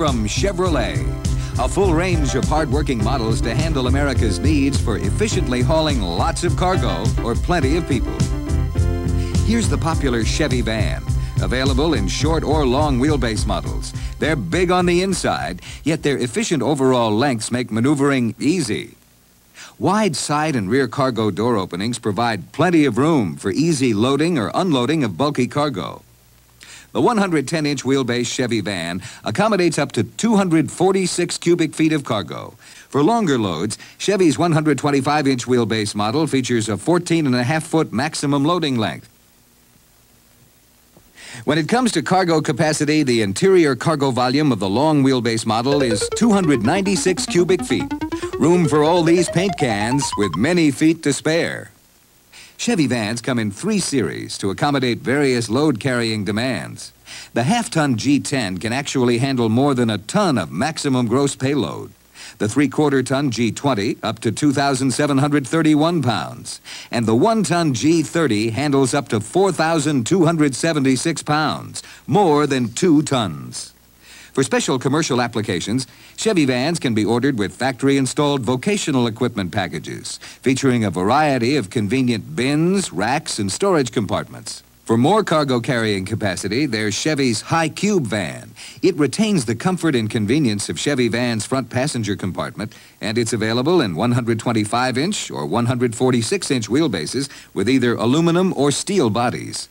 From Chevrolet. A full range of hard-working models to handle America's needs for efficiently hauling lots of cargo or plenty of people. Here's the popular Chevy van, available in short or long wheelbase models. They're big on the inside, yet their efficient overall lengths make maneuvering easy. Wide side and rear cargo door openings provide plenty of room for easy loading or unloading of bulky cargo. The 110-inch wheelbase Chevy van accommodates up to 246 cubic feet of cargo. For longer loads, Chevy's 125-inch wheelbase model features a 14.5-foot maximum loading length. When it comes to cargo capacity, the interior cargo volume of the long wheelbase model is 296 cubic feet. Room for all these paint cans with many feet to spare. Chevy vans come in three series to accommodate various load-carrying demands. The half-ton G10 can actually handle more than a ton of maximum gross payload. The three-quarter ton G20 up to 2,731 pounds. And the one-ton G30 handles up to 4,276 pounds, more than two tons. For special commercial applications, Chevy vans can be ordered with factory-installed vocational equipment packages, featuring a variety of convenient bins, racks, and storage compartments. For more cargo carrying capacity, there's Chevy's High Cube van. It retains the comfort and convenience of Chevy van's front passenger compartment, and it's available in 125-inch or 146-inch wheelbases with either aluminum or steel bodies.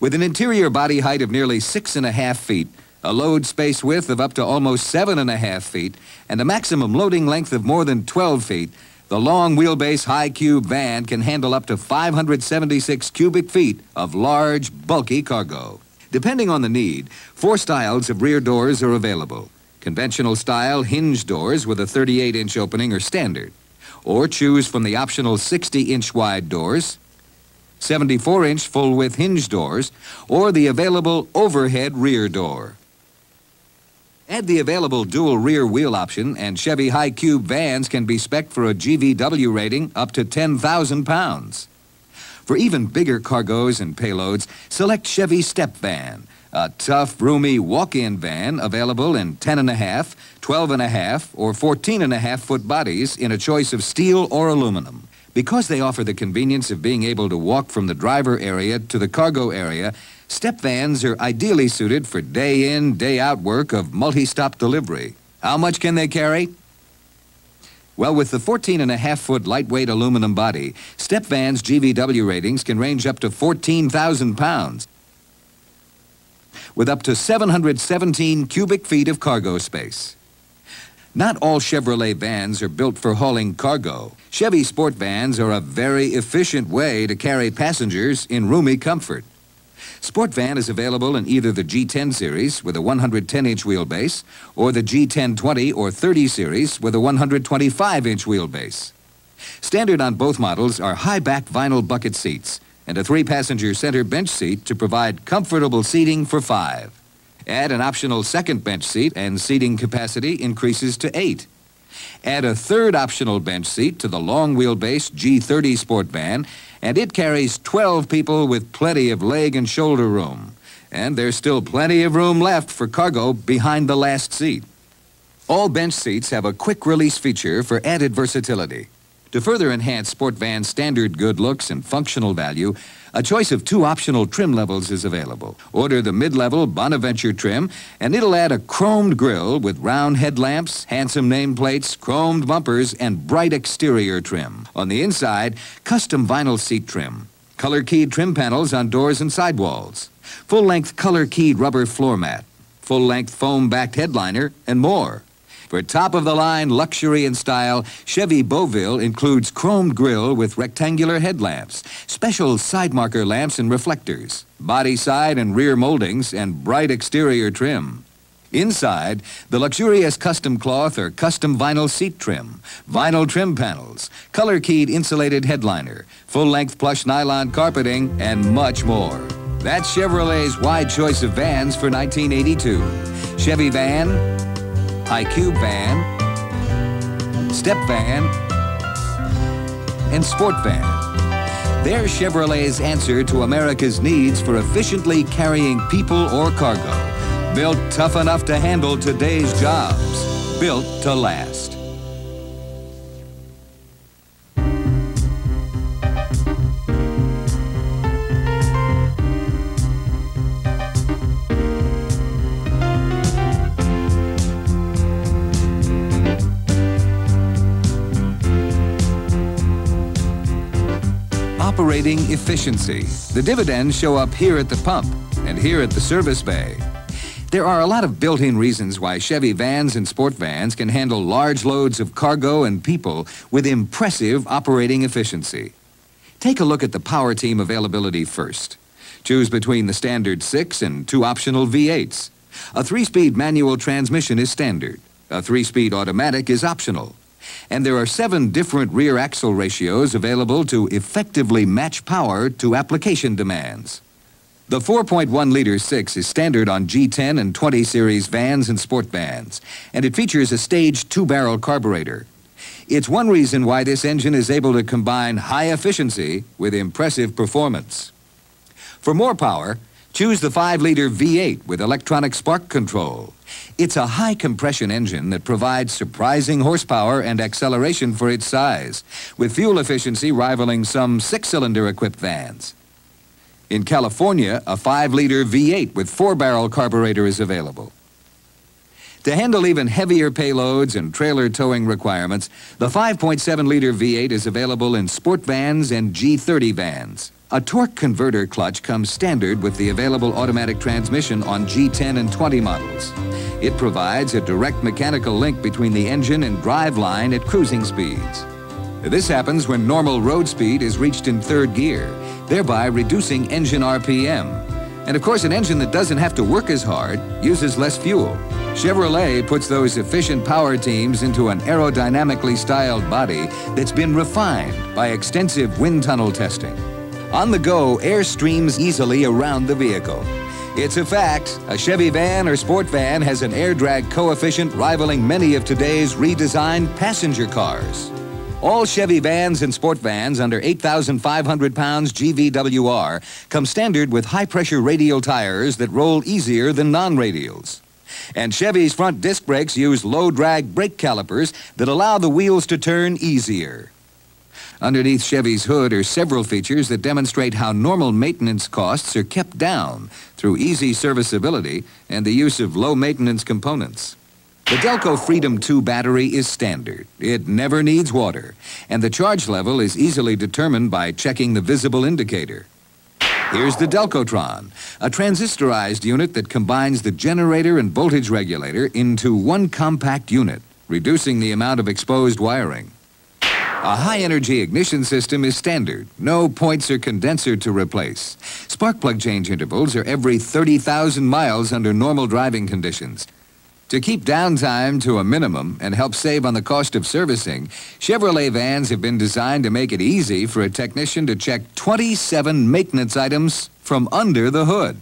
With an interior body height of nearly six and a half feet, a load space width of up to almost seven and a half feet, and a maximum loading length of more than 12 feet, the long wheelbase high cube van can handle up to 576 cubic feet of large, bulky cargo. Depending on the need, four styles of rear doors are available. Conventional style hinge doors with a 38-inch opening are standard. Or choose from the optional 60-inch wide doors, 74-inch full-width hinge doors, or the available overhead rear door. Add the available dual rear wheel option, and Chevy High Cube vans can be spec'd for a GVW rating up to 10,000 pounds. For even bigger cargoes and payloads, select Chevy Step Van, a tough, roomy walk-in van available in 10.5, 12.5, or 14.5 foot bodies in a choice of steel or aluminum. Because they offer the convenience of being able to walk from the driver area to the cargo area, Step vans are ideally suited for day in, day out work of multi-stop delivery. How much can they carry? Well, with the 14 and a half foot lightweight aluminum body, Step Van's GVW ratings can range up to 14,000 pounds with up to 717 cubic feet of cargo space. Not all Chevrolet vans are built for hauling cargo. Chevy Sport vans are a very efficient way to carry passengers in roomy comfort. Sport van is available in either the G10 series with a 110-inch wheelbase or the G1020 or 30 series with a 125-inch wheelbase. Standard on both models are high-back vinyl bucket seats and a three-passenger center bench seat to provide comfortable seating for five. Add an optional second bench seat and seating capacity increases to eight. Add a third optional bench seat to the long wheelbase G30 Sport van, and it carries 12 people with plenty of leg and shoulder room. And there's still plenty of room left for cargo behind the last seat. All bench seats have a quick release feature for added versatility. To further enhance Sport Van's standard good looks and functional value, a choice of two optional trim levels is available. Order the mid-level Bonaventure trim, and it'll add a chromed grille with round headlamps, handsome nameplates, chromed bumpers, and bright exterior trim. On the inside, custom vinyl seat trim. Color-keyed trim panels on doors and sidewalls. Full-length color-keyed rubber floor mat. Full-length foam-backed headliner, and more. For top-of-the-line luxury and style, Chevy Beauville includes chromed grille with rectangular headlamps, special side marker lamps and reflectors, body side and rear moldings, and bright exterior trim. Inside, the luxurious custom cloth or custom vinyl seat trim, vinyl trim panels, color-keyed insulated headliner, full-length plush nylon carpeting, and much more. That's Chevrolet's wide choice of vans for 1982. Chevy van, Cube van, Step van, and Sport van. They're Chevrolet's answer to America's needs for efficiently carrying people or cargo. Built tough enough to handle today's jobs. Built to last. Efficiency. The dividends show up here at the pump and here at the service bay. There are a lot of built-in reasons why Chevy vans and sport vans can handle large loads of cargo and people with impressive operating efficiency. Take a look at the power team availability first. Choose between the standard 6 and two optional V8s. A three-speed manual transmission is standard. A three-speed automatic is optional. And there are seven different rear axle ratios available to effectively match power to application demands. The 4.1-liter 6 is standard on G10 and 20 series vans and sport vans, and it features a staged two-barrel carburetor. It's one reason why this engine is able to combine high efficiency with impressive performance. For more power, choose the 5-liter V8 with electronic spark control. It's a high-compression engine that provides surprising horsepower and acceleration for its size, with fuel efficiency rivaling some six-cylinder equipped vans. In California, a 5-liter V8 with 4-barrel carburetor is available. To handle even heavier payloads and trailer towing requirements, the 5.7-liter V8 is available in sport vans and G30 vans. A torque converter clutch comes standard with the available automatic transmission on G10 and 20 models. It provides a direct mechanical link between the engine and drive line at cruising speeds. This happens when normal road speed is reached in third gear, thereby reducing engine RPM. And of course, an engine that doesn't have to work as hard uses less fuel. Chevrolet puts those efficient power teams into an aerodynamically styled body that's been refined by extensive wind tunnel testing. On the go, air streams easily around the vehicle. It's a fact, a Chevy van or sport van has an air drag coefficient rivaling many of today's redesigned passenger cars. All Chevy vans and sport vans under 8,500 pounds GVWR come standard with high-pressure radial tires that roll easier than non-radials. And Chevy's front disc brakes use low-drag brake calipers that allow the wheels to turn easier. Underneath Chevy's hood are several features that demonstrate how normal maintenance costs are kept down through easy serviceability and the use of low-maintenance components. The Delco Freedom 2 battery is standard. It never needs water, and the charge level is easily determined by checking the visible indicator. Here's the Delcotron, a transistorized unit that combines the generator and voltage regulator into one compact unit, reducing the amount of exposed wiring. A high-energy ignition system is standard. No points or condenser to replace. Spark plug change intervals are every 30,000 miles under normal driving conditions. To keep downtime to a minimum and help save on the cost of servicing, Chevrolet vans have been designed to make it easy for a technician to check 27 maintenance items from under the hood.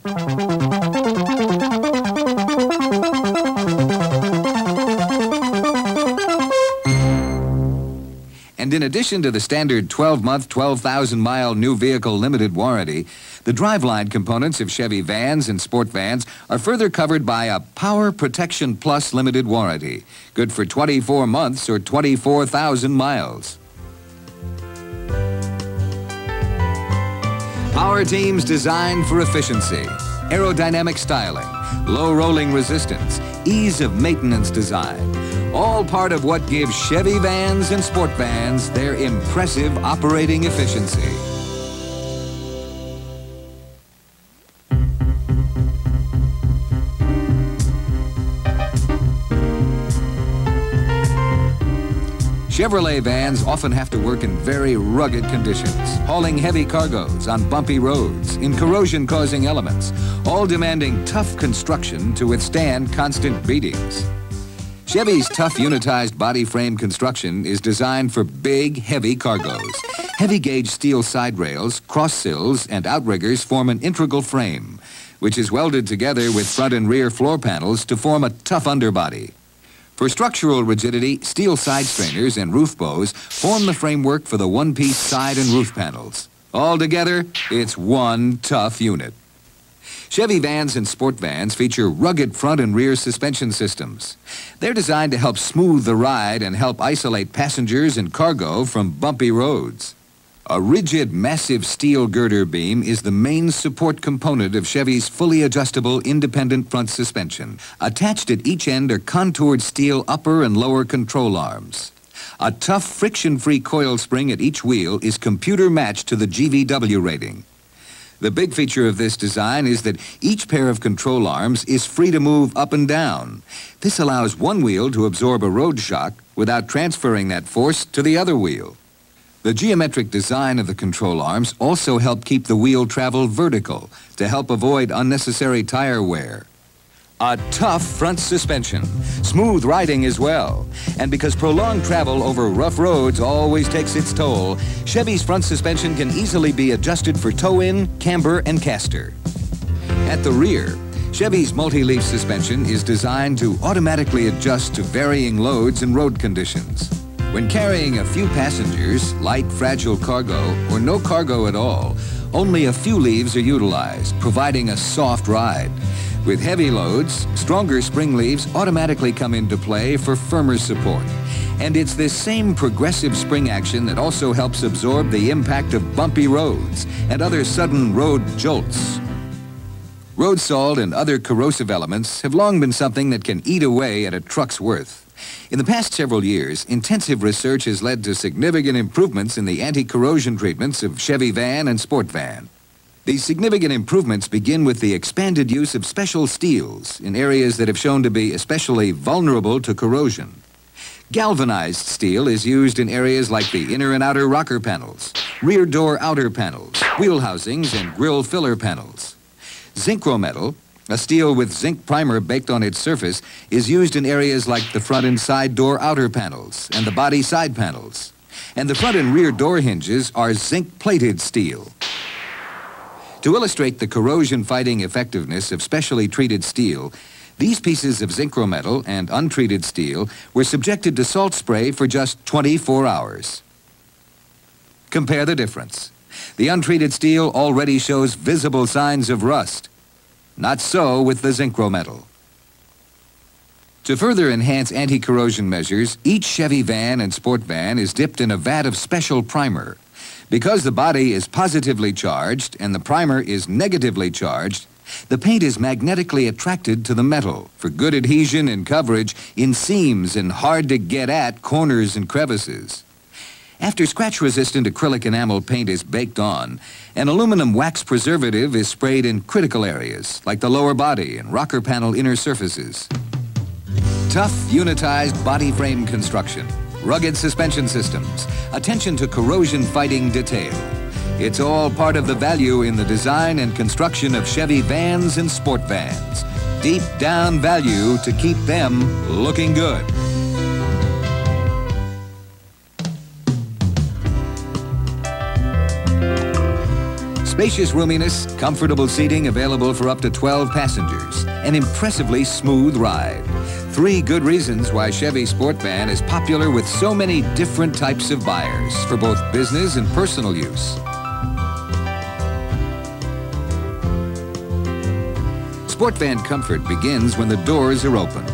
And in addition to the standard 12-month, 12,000-mile new vehicle limited warranty, the driveline components of Chevy vans and sport vans are further covered by a Power Protection Plus limited warranty, good for 24 months or 24,000 miles. Power teams designed for efficiency, aerodynamic styling, low rolling resistance, ease of maintenance design, all part of what gives Chevy vans and sport vans their impressive operating efficiency. Chevrolet vans often have to work in very rugged conditions, hauling heavy cargoes on bumpy roads, in corrosion-causing elements, all demanding tough construction to withstand constant beatings. Chevy's tough unitized body frame construction is designed for big, heavy cargoes. Heavy gauge steel side rails, cross sills, and outriggers form an integral frame, which is welded together with front and rear floor panels to form a tough underbody. For structural rigidity, steel side strainers and roof bows form the framework for the one-piece side and roof panels. Altogether, it's one tough unit. Chevy vans and sport vans feature rugged front and rear suspension systems. They're designed to help smooth the ride and help isolate passengers and cargo from bumpy roads. A rigid, massive steel girder beam is the main support component of Chevy's fully adjustable independent front suspension. Attached at each end are contoured steel upper and lower control arms. A tough, friction-free coil spring at each wheel is computer matched to the GVW rating. The big feature of this design is that each pair of control arms is free to move up and down. This allows one wheel to absorb a road shock without transferring that force to the other wheel. The geometric design of the control arms also help keep the wheel travel vertical to help avoid unnecessary tire wear. A tough front suspension, smooth riding as well. And because prolonged travel over rough roads always takes its toll, Chevy's front suspension can easily be adjusted for toe-in, camber, and caster. At the rear, Chevy's multi-leaf suspension is designed to automatically adjust to varying loads and road conditions. When carrying a few passengers, light, fragile cargo, or no cargo at all, only a few leaves are utilized, providing a soft ride. With heavy loads, stronger spring leaves automatically come into play for firmer support. And it's this same progressive spring action that also helps absorb the impact of bumpy roads and other sudden road jolts. Road salt and other corrosive elements have long been something that can eat away at a truck's worth. In the past several years, intensive research has led to significant improvements in the anti-corrosion treatments of Chevy van and sport van. These significant improvements begin with the expanded use of special steels in areas that have shown to be especially vulnerable to corrosion. Galvanized steel is used in areas like the inner and outer rocker panels, rear door outer panels, wheel housings, and grille filler panels. Zincrometal a steel with zinc primer baked on its surface is used in areas like the front and side door outer panels and the body side panels. And the front and rear door hinges are zinc-plated steel. To illustrate the corrosion-fighting effectiveness of specially treated steel, these pieces of Zincrometal and untreated steel were subjected to salt spray for just 24 hours. Compare the difference. The untreated steel already shows visible signs of rust, not so with the Zincrometal. To further enhance anti-corrosion measures, each Chevy van and sport van is dipped in a vat of special primer. Because the body is positively charged and the primer is negatively charged, the paint is magnetically attracted to the metal for good adhesion and coverage in seams and hard-to-get-at corners and crevices. After scratch-resistant acrylic enamel paint is baked on, an aluminum wax preservative is sprayed in critical areas, like the lower body and rocker panel inner surfaces. Tough, unitized body frame construction, rugged suspension systems, attention to corrosion-fighting detail. It's all part of the value in the design and construction of Chevy vans and sport vans. Deep down value to keep them looking good. Spacious roominess, comfortable seating available for up to 12 passengers, an impressively smooth ride. Three good reasons why Chevy Sport Van is popular with so many different types of buyers for both business and personal use. Sport van comfort begins when the doors are open.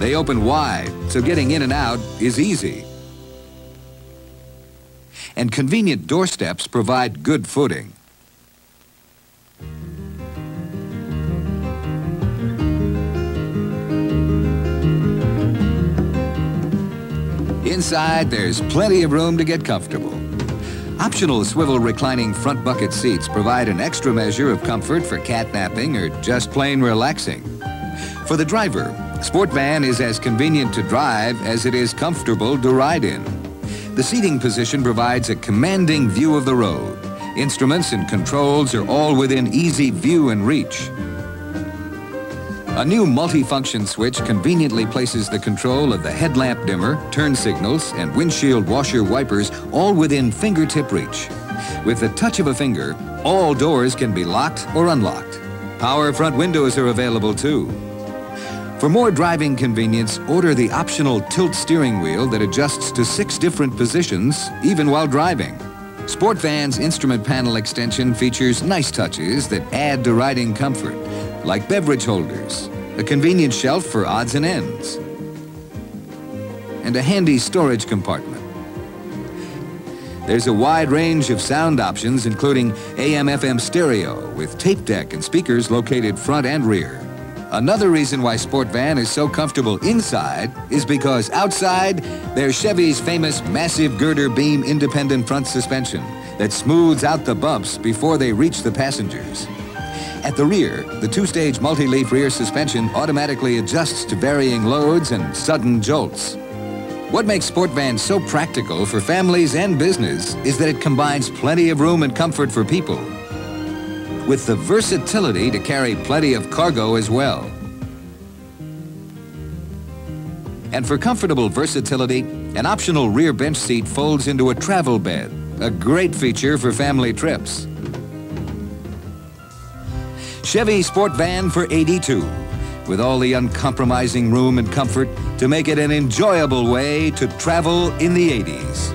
They open wide, so getting in and out is easy. And convenient doorsteps provide good footing. Inside, there's plenty of room to get comfortable. Optional swivel reclining front bucket seats provide an extra measure of comfort for catnapping or just plain relaxing. For the driver, Sport Van is as convenient to drive as it is comfortable to ride in. The seating position provides a commanding view of the road. Instruments and controls are all within easy view and reach. A new multi-function switch conveniently places the control of the headlamp dimmer, turn signals, and windshield washer wipers all within fingertip reach. With the touch of a finger, all doors can be locked or unlocked. Power front windows are available too. For more driving convenience, order the optional tilt steering wheel that adjusts to six different positions, even while driving. Sport Van's instrument panel extension features nice touches that add to riding comfort, like beverage holders, a convenient shelf for odds and ends, and a handy storage compartment. There's a wide range of sound options, including AM-FM stereo with tape deck and speakers located front and rear. Another reason why Sport Van is so comfortable inside is because outside, there's Chevy's famous massive girder beam independent front suspension that smooths out the bumps before they reach the passengers. At the rear, the two-stage multi-leaf rear suspension automatically adjusts to varying loads and sudden jolts. What makes Sport vans so practical for families and business is that it combines plenty of room and comfort for people with the versatility to carry plenty of cargo as well. And for comfortable versatility, an optional rear bench seat folds into a travel bed, a great feature for family trips. Chevy Sport Van for 82 with all the uncompromising room and comfort to make it an enjoyable way to travel in the 80s.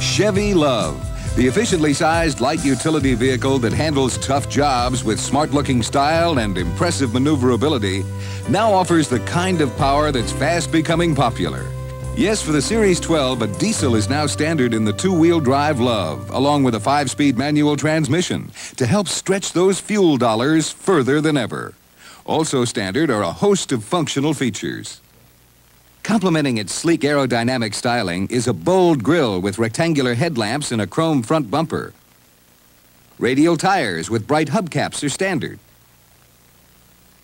Chevy LUV the efficiently sized light utility vehicle that handles tough jobs with smart-looking style and impressive maneuverability now offers the kind of power that's fast becoming popular. Yes, for the Series 12, a diesel is now standard in the two-wheel drive LUV, along with a five-speed manual transmission to help stretch those fuel dollars further than ever. Also standard are a host of functional features. Complementing its sleek aerodynamic styling is a bold grille with rectangular headlamps and a chrome front bumper. Radial tires with bright hubcaps are standard.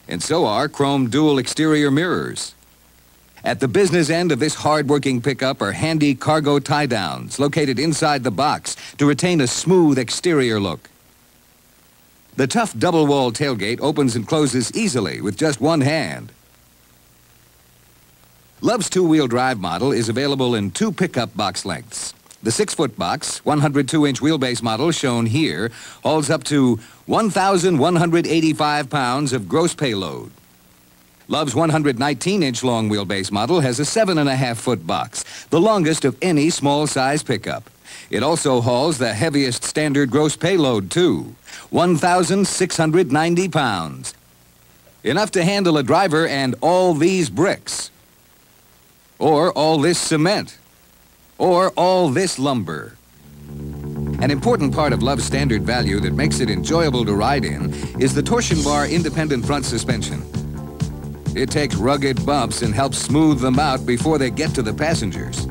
And so are chrome dual exterior mirrors. At the business end of this hard-working pickup are handy cargo tie-downs located inside the box to retain a smooth exterior look. The tough double-wall tailgate opens and closes easily with just one hand. LUV's two-wheel drive model is available in two pickup box lengths. The six-foot box, 102-inch wheelbase model shown here, hauls up to 1,185 pounds of gross payload. LUV's 119-inch long wheelbase model has a 7.5-foot box, the longest of any small-size pickup. It also hauls the heaviest standard gross payload, too, 1,690 pounds. Enough to handle a driver and all these bricks. Or all this cement. Or all this lumber. An important part of LUV's standard value that makes it enjoyable to ride in is the torsion bar independent front suspension. It takes rugged bumps and helps smooth them out before they get to the passengers.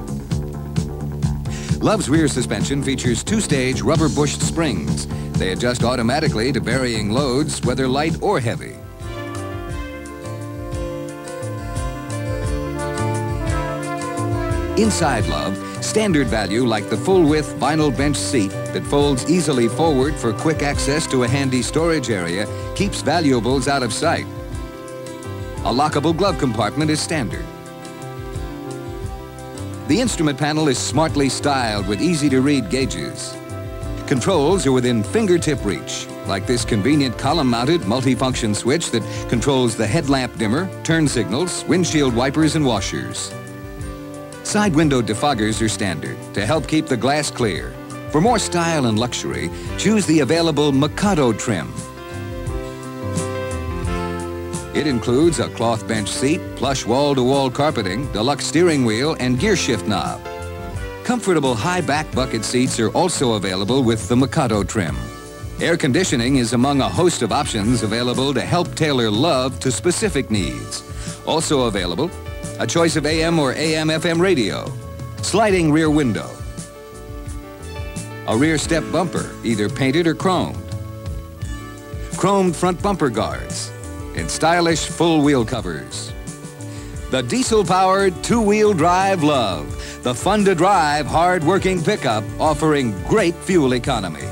LUV's rear suspension features two-stage rubber bushed springs. They adjust automatically to varying loads, whether light or heavy. Inside LUV, standard value like the full-width vinyl bench seat that folds easily forward for quick access to a handy storage area keeps valuables out of sight. A lockable glove compartment is standard. The instrument panel is smartly styled with easy-to-read gauges. Controls are within fingertip reach, like this convenient column-mounted multifunction switch that controls the headlamp dimmer, turn signals, windshield wipers, and washers. Side window defoggers are standard to help keep the glass clear. For more style and luxury, choose the available Mikado trim. It includes a cloth bench seat, plush wall-to-wall -wall carpeting, deluxe steering wheel, and gear shift knob. Comfortable high back bucket seats are also available with the Mikado trim. Air conditioning is among a host of options available to help tailor LUV to specific needs. Also available a choice of AM or AM-FM radio, sliding rear window, a rear step bumper, either painted or chromed, chromed front bumper guards, and stylish full wheel covers. The diesel-powered two-wheel drive LUV, the fun-to-drive, hard-working pickup offering great fuel economy.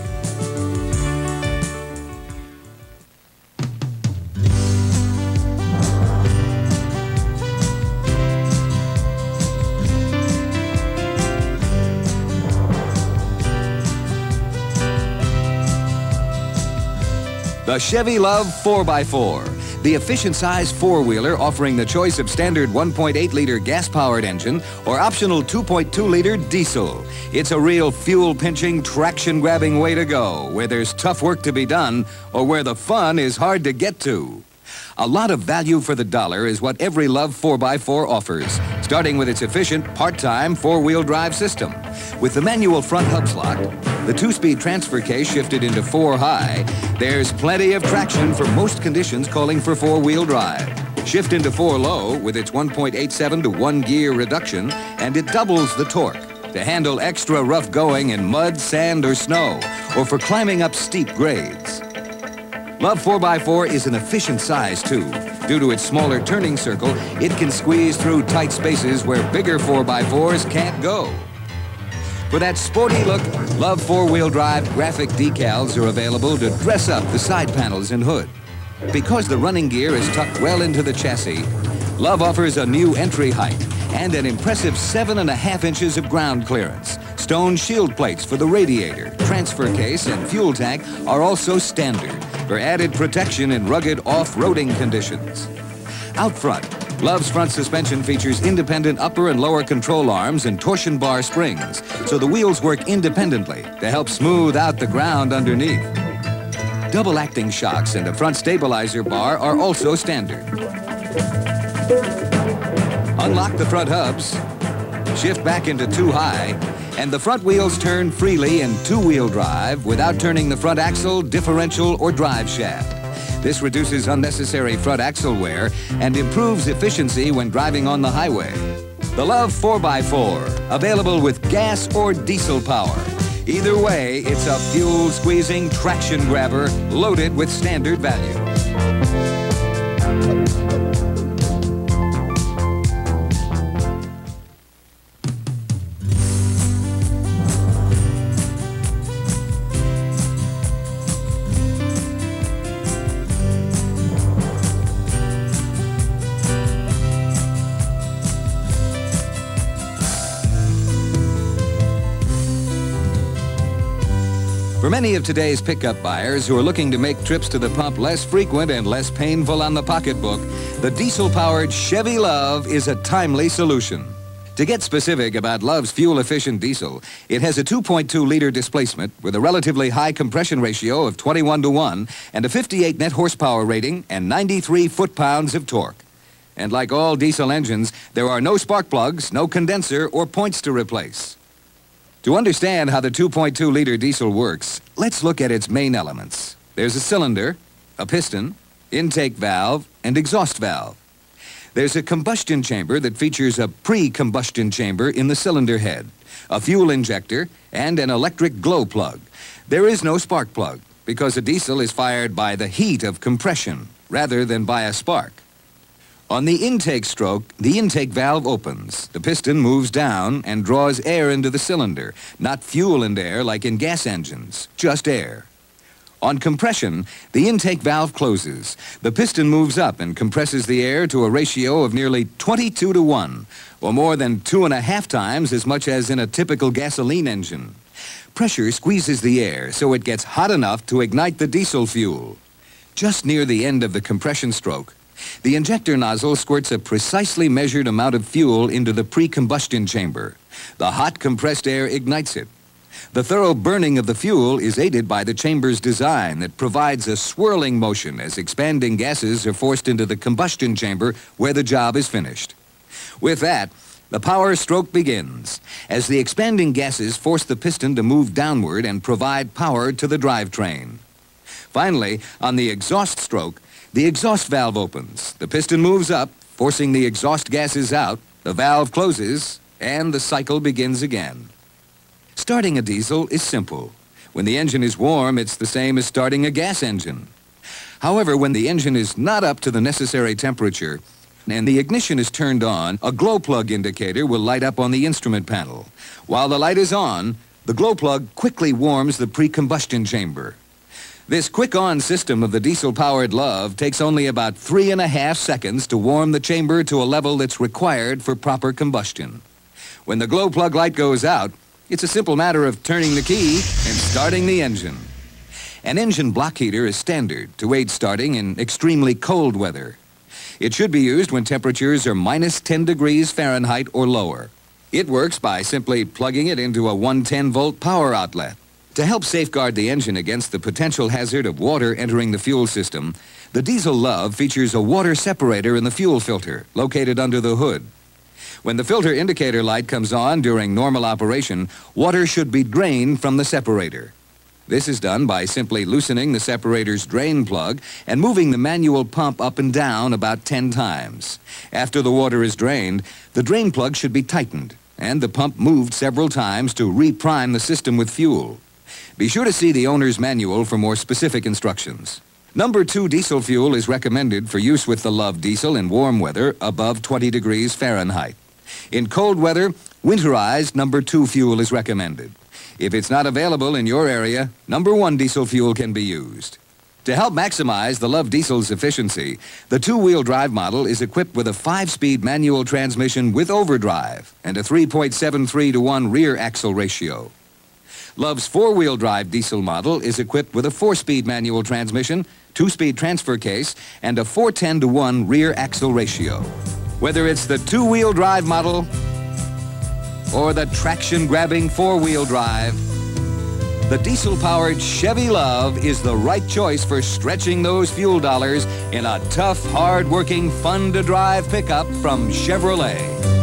The Chevy LUV 4x4, the efficient size four-wheeler offering the choice of standard 1.8-liter gas-powered engine or optional 2.2-liter diesel. It's a real fuel-pinching, traction-grabbing way to go, where there's tough work to be done or where the fun is hard to get to. A lot of value for the dollar is what every LUV 4x4 offers, starting with its efficient, part-time, four-wheel drive system. With the manual front hubs locked, the two-speed transfer case shifted into four-high, there's plenty of traction for most conditions calling for four-wheel drive. Shift into four-low with its 1.87 to 1-gear reduction, and it doubles the torque to handle extra rough going in mud, sand, or snow, or for climbing up steep grades. LUV 4x4 is an efficient size, too. Due to its smaller turning circle, it can squeeze through tight spaces where bigger 4x4s can't go. For that sporty look, LUV four-wheel drive graphic decals are available to dress up the side panels and hood. Because the running gear is tucked well into the chassis, LUV offers a new entry height and an impressive seven and a half inches of ground clearance. Stone shield plates for the radiator, transfer case, and fuel tank are also standard for added protection in rugged off-roading conditions. Out front, LUV's front suspension features independent upper and lower control arms and torsion bar springs, so the wheels work independently to help smooth out the ground underneath. Double-acting shocks and a front stabilizer bar are also standard. Unlock the front hubs, shift back into two high, and the front wheels turn freely in two-wheel drive without turning the front axle, differential, or drive shaft. This reduces unnecessary front axle wear and improves efficiency when driving on the highway. The LUV 4x4, available with gas or diesel power. Either way, it's a fuel-squeezing traction grabber loaded with standard value. Many of today's pickup buyers who are looking to make trips to the pump less frequent and less painful on the pocketbook, the diesel-powered Chevy LUV is a timely solution. To get specific about LUV's fuel-efficient diesel, it has a 2.2-liter displacement with a relatively high compression ratio of 21 to 1 and a 58 net horsepower rating and 93 foot-pounds of torque. And like all diesel engines, there are no spark plugs, no condenser, or points to replace. To understand how the 2.2-liter diesel works, let's look at its main elements. There's a cylinder, a piston, intake valve, and exhaust valve. There's a combustion chamber that features a pre-combustion chamber in the cylinder head, a fuel injector, and an electric glow plug. There is no spark plug because a diesel is fired by the heat of compression rather than by a spark. On the intake stroke, the intake valve opens. The piston moves down and draws air into the cylinder, not fuel and air like in gas engines, just air. On compression, the intake valve closes. The piston moves up and compresses the air to a ratio of nearly 22 to 1, or more than two and a half times as much as in a typical gasoline engine. Pressure squeezes the air so it gets hot enough to ignite the diesel fuel. Just near the end of the compression stroke, the injector nozzle squirts a precisely measured amount of fuel into the pre-combustion chamber. The hot compressed air ignites it. The thorough burning of the fuel is aided by the chamber's design that provides a swirling motion as expanding gases are forced into the combustion chamber where the job is finished. With that, the power stroke begins as the expanding gases force the piston to move downward and provide power to the drivetrain. Finally, on the exhaust stroke, the exhaust valve opens. The piston moves up, forcing the exhaust gases out. The valve closes, and the cycle begins again. Starting a diesel is simple. When the engine is warm, it's the same as starting a gas engine. However, when the engine is not up to the necessary temperature and the ignition is turned on, a glow plug indicator will light up on the instrument panel. While the light is on, the glow plug quickly warms the pre-combustion chamber. This quick-on system of the diesel-powered LUV takes only about three and a half seconds to warm the chamber to a level that's required for proper combustion. When the glow plug light goes out, it's a simple matter of turning the key and starting the engine. An engine block heater is standard to aid starting in extremely cold weather. It should be used when temperatures are minus 10 degrees Fahrenheit or lower. It works by simply plugging it into a 110 volt power outlet. To help safeguard the engine against the potential hazard of water entering the fuel system, the Diesel LUV features a water separator in the fuel filter located under the hood. When the filter indicator light comes on during normal operation, water should be drained from the separator. This is done by simply loosening the separator's drain plug and moving the manual pump up and down about 10 times. After the water is drained, the drain plug should be tightened and the pump moved several times to reprime the system with fuel. Be sure to see the owner's manual for more specific instructions. Number 2 diesel fuel is recommended for use with the LUV diesel in warm weather above 20 degrees Fahrenheit. In cold weather, winterized number 2 fuel is recommended. If it's not available in your area, number one diesel fuel can be used. To help maximize the LUV Diesel's efficiency, the two-wheel drive model is equipped with a five-speed manual transmission with overdrive and a 3.73 to 1 rear axle ratio. LUV's four-wheel drive diesel model is equipped with a four-speed manual transmission, two-speed transfer case, and a 410 to 1 rear axle ratio. Whether it's the two-wheel drive model or the traction-grabbing four-wheel drive, the diesel-powered Chevy LUV is the right choice for stretching those fuel dollars in a tough, hard-working, fun-to-drive pickup from Chevrolet.